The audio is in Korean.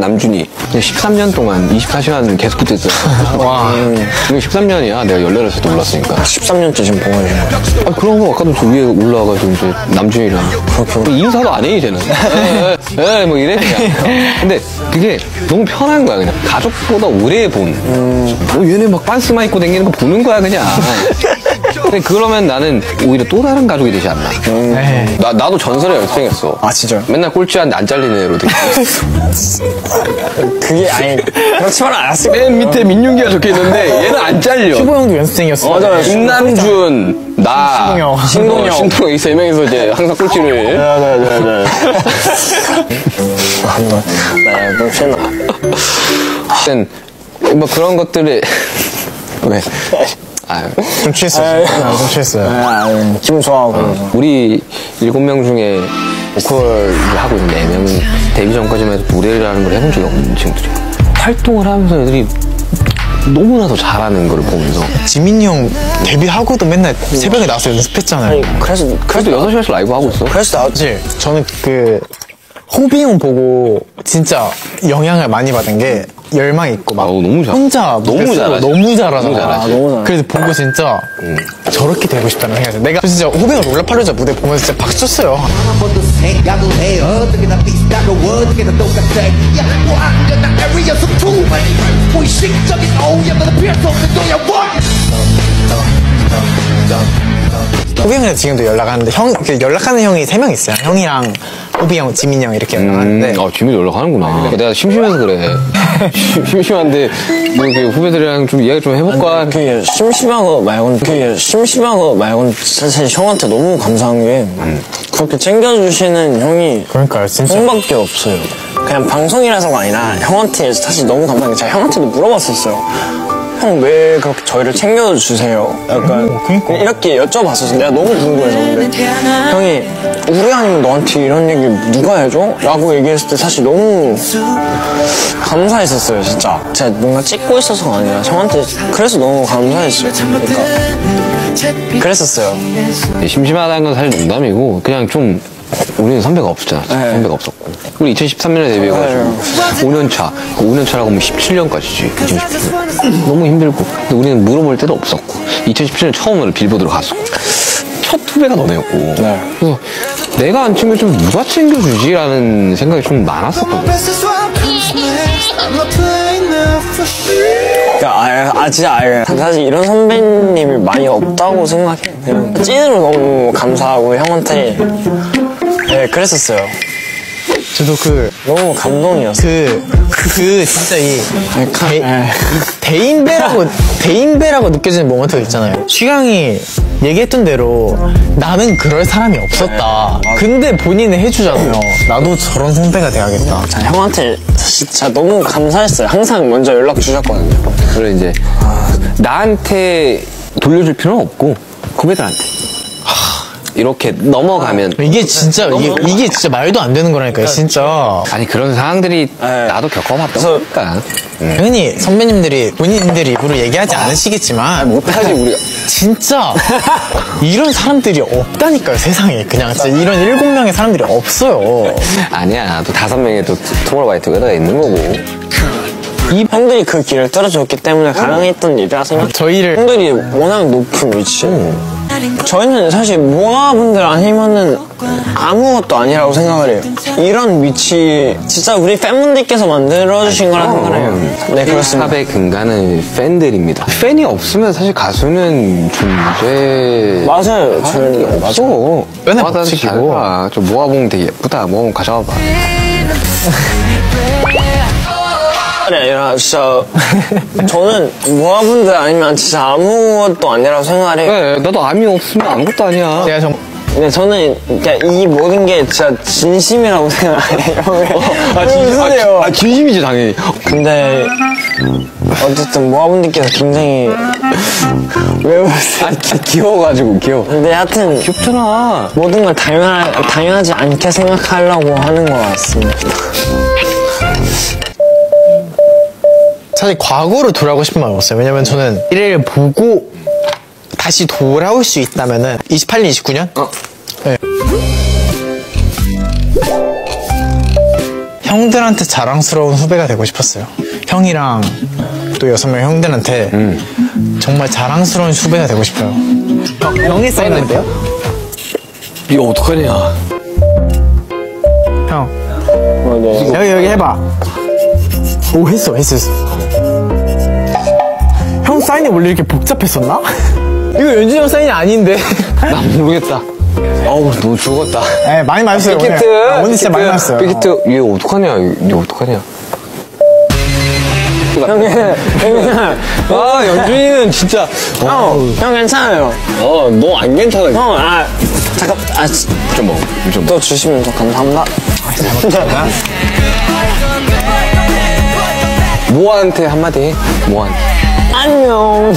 남준이 13년 동안 24시간을 계속 붙어있어요. 와. 이게 13년이야. 내가 14살 때 올랐으니까. 13년째 지금 거예요? 아, 그런 거 아까도 저 위에 올라와가지고 이제 남준이랑 그렇게 인사도 안 해 이제는 에, 에, 뭐 이래 그냥 근데 그게 너무 편한 거야 그냥 가족보다 오래 본 어, 얘네 막 빤스만 입고 다니는 거 보는 거야 그냥 근데 그러면 나는 오히려 또 다른 가족이 되지 않나 나, 나도 전설의 연습생했어 아, 진짜요? 맨날 꼴찌하는데 안 잘리는 애로 되게 그게 아니 그렇지만 않았을 거예요. 맨 밑에 민윤기가 적혀 있는데 얘는 안 잘려 슈보 형도 연습생이었어. 맞아요. 김남준, 나, 신동영. 신동영, 신동영 이세 명이서 이제 항상 꼴찌를. 네네네네. 한번 네, 좀 쉬나. 하여튼 뭐 그런 것들을 왜? 아유, 좀 취했어요. 아, 좀 취했어요. 아, 기분 좋아하고. 우리 일곱 명 중에 보컬을 하고 있는 네 명은 데뷔 전까지만 해도 무대라는 걸 해본 적이 없는 친구들이야. 활동을 하면서 애들이 너무나도 잘하는 걸 보면서 지민이 형 데뷔하고도 맨날 새벽에 나와서 연습했잖아요. 아니, 그래서, 그래도 6시간씩 라이브 하고 있어. 그래서 나, 사실 저는 그 호비 형 보고 진짜 영향을 많이 받은 게 열망 있고 막 아우, 너무 잘- 혼자 너무 쓰고 잘하지. 너무 잘하잖아. 너무 잘하지. 아, 너무 잘해. 그래서 보고 진짜 저렇게 되고 싶다는 생각이 들어요. 내가 진짜 호비 형 롤라팔로자 무대 보면서 진짜 박수 쳤어요. 것도 생각을 해요 어떻게나 비슷하고 어떻게나 똑같아 야뭐 안되나 에리어 소통만 무의식적인 오염은 피할 수 없는 동요원 호비 형이랑 지금도 연락하는데 형그 연락하는 형이 세 명 있어요. 형이랑 호비 형, 지민이 형 이렇게 연락하는데 음, 아, 지민이 연락하는구나. 내가 심심해서 그래. 심- 심심한데, 뭐, 이렇게 후배들이랑 좀 이야기 좀 해볼까? 그게 심심한 거 말고는, 그게 심심한 거 말고는 사실 형한테 너무 감사한 게, 그렇게 챙겨주시는 형이 그러니까요, 진짜. 형밖에 없어요. 그냥 방송이라서가 아니라 형한테 사실 너무 감사한 게 제가 형한테도 물어봤었어요. 형 왜 그렇게 저희를 챙겨주세요? 약간 그러니까. 이렇게 여쭤봤었어. 내가 너무 궁금해서 근데 형이 우리 아니면 너한테 이런 얘기 누가 해줘? 라고 얘기했을 때 사실 너무 감사했었어요 진짜. 제가 뭔가 찍고 있어서가 아니라 형한테 그래서 너무 감사했어요. 그러니까 그랬었어요. 심심하다는 건 사실 농담이고 그냥 좀 우리는 선배가 없었잖아. 네. 선배가 없었고. 우리 2013년에 데뷔해가지고 5년 차. 5년 차라고 하면 17년까지지. 2017년. 너무 힘들고. 근데 우리는 물어볼 때도 없었고. 2017년 처음으로 빌보드로 갔었고. 첫 후배가 너네였고. 네. 그래서 내가 안 챙겨주면 누가 챙겨주지라는 생각이 좀 많았었거든. 아, 아 진짜 아, 사실 이런 선배님이 많이 없다고 생각해요. 그냥 찐으로 너무 감사하고 형한테 네 그랬었어요. 저도 그 너무 감동이었어요. 그, 그, 진짜 이, 대, 에. 이 대인배라고, 대인배라고 느껴지는 모먼트가 있잖아요. 취향이 얘기했던 대로 나는 그럴 사람이 없었다. 근데 본인은 해주잖아요. 나도 저런 선배가 돼야겠다. 자, 형한테 진짜 너무 감사했어요. 항상 먼저 연락 주셨거든요. 그래 이제 나한테 돌려줄 필요는 없고 후배들한테 이렇게 넘어가면 이게 진짜, 이게, 이게 진짜 말도 안 되는 거라니까요, 진짜. 아니 그런 상황들이 네. 나도 겪어봤다 그래서- 보니까 당연히 선배님들이 본인들이 입으로 얘기하지 않으시겠지만. 못하지 우리가 진짜 이런 사람들이 없다니까요 세상에 그냥 진짜 이런 일곱 명의 사람들이 없어요 아니야 또 다섯 명의 또 투모로우바이투게더가 있는 거고 이 형들이 그 길을 뚫어줬기 때문에 가능했던 일이라 생각. 저희를 형들이 워낙 높은 위치. 저희는 사실 모아분들 아니면은 아무것도 아니라고 생각을 해요. 이런 위치 진짜 우리 팬분들께서 만들어주신 거라 생각을 해요. 네 그렇습니다. 힙합의 근간은 팬들입니다 팬이 없으면 사실 가수는 존재 맞아요. 게 저희는 없어 맨날 봐. 저 모아봉 되게 예쁘다 모아봉 가져와봐 아니라 진짜 저는 모아분들 아니면 진짜 아무것도 아니라고 생각을 해요. 네, 나도 암이 없으면 아무것도 아니야 제가 좀 근데 저는 그러니까 이 모든 게 진짜 진심이라고 생각해요. 아, 진, 웃으세요. 아, 아, 진심이지 당연히 근데 어쨌든 모아분들께서 굉장히 왜 웃으세요? 아, 진짜 귀여워가지고 귀여워 근데 하여튼 귀엽잖아 모든 걸 당연, 당연하지 않게 생각하려고 하는 것 같습니다. 사실 과거로 돌아가고 싶은 마음이 없어요 왜냐면 저는 이를 보고 다시 돌아올 수 있다면은 28년 29년 네. 형들 형들한테 자랑스러운 후배가 되고 싶었어요. 형이랑 또 여섯 명 형들한테 정말 자랑스러운 후배가 되고 싶어요. 형이 사인한데요? 이거 어떡하냐. 형 네. 여기 여기 해봐. 오 했어 했어 했어. 형 사인이 원래 이렇게 복잡했었나? 이거 연준이 형 사인이 아닌데. 나 모르겠다. 어우, 너 죽었다. 네, 많이. 빅히트. 오늘, 아, 오늘 진짜 많이 맞았어요. 빅히트. 얘 어떡하냐. 얘 어떡하냐. 아, 연준이는 진짜. 형, 형 괜찮아요. 어, 너 안 괜찮아. 형, 아, 잠깐, 아, 지- 좀 먹어. 좀 먹어. 또 주시면 더 감사합니다. 모아한테 한마디 해. 모아한테. 안녕.